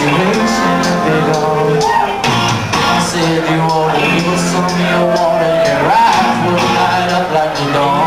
I said you. wanna be with some you want and I will light up like dawn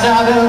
sabem